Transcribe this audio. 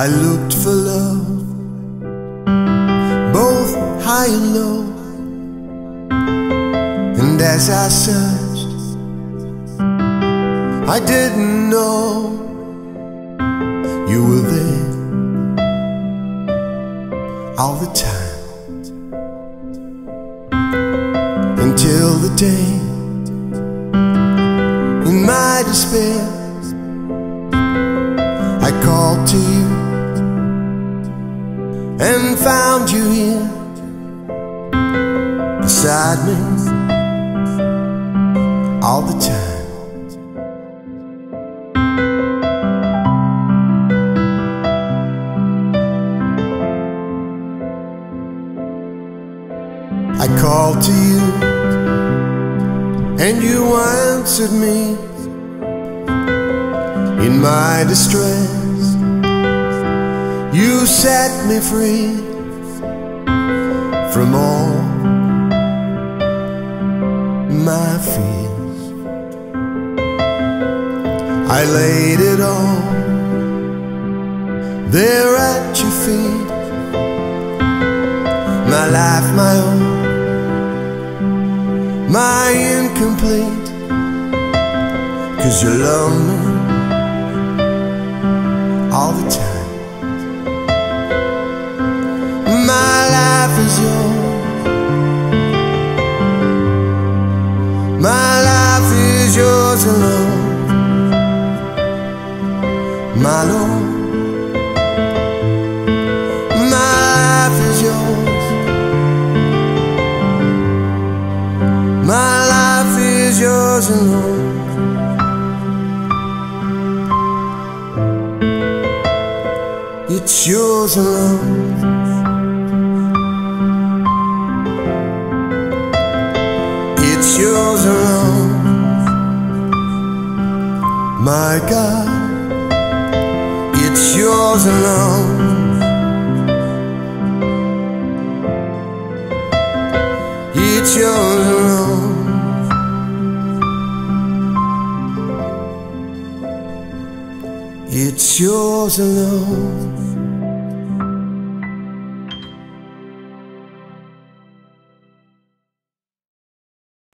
I looked for love, both high and low. And as I searched, I didn't know you were there all the time. Until the day in my despair I called to you and found you here beside me all the time. I called to you and you answered me in my distress. You set me free from all my fears. I laid it all there at your feet. My life, my own, my incomplete. Cause you love me all the time. My life is yours. My life is yours alone. My Lord. Alone. It's yours alone. It's yours alone. My God, it's yours alone. It's yours alone. It's yours alone.